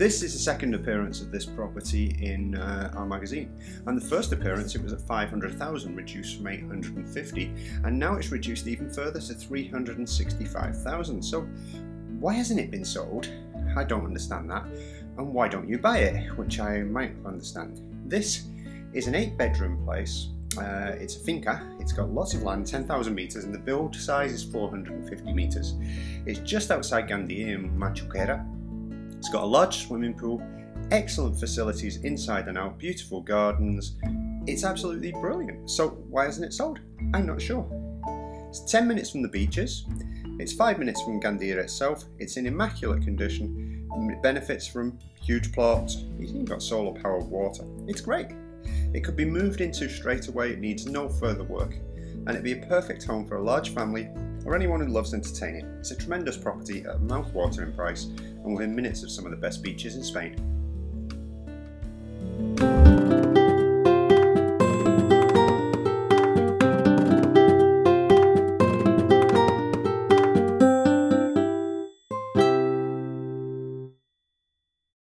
This is the second appearance of this property in uh, our magazine, and the first appearance it was at 500,000, reduced from 850, and now it's reduced even further to 365,000. So, why hasn't it been sold? I don't understand that. And why don't you buy it? Which I might understand. This is an eight bedroom place. Uh, it's a finca, it's got lots of land, 10,000 metres, and the build size is 450 metres. It's just outside Gandia in Marxuquera, it's got a large swimming pool, excellent facilities inside and out, beautiful gardens. It's absolutely brilliant. So why isn't it sold? I'm not sure. It's 10 minutes from the beaches. It's 5 minutes from Gandia itself. It's in immaculate condition. It benefits from huge plots. It's even got solar powered water. It's great. It could be moved into straight away. It needs no further work. And it'd be a perfect home for a large family or anyone who loves entertaining. It's a tremendous property at a mouth-watering price and within minutes of some of the best beaches in Spain.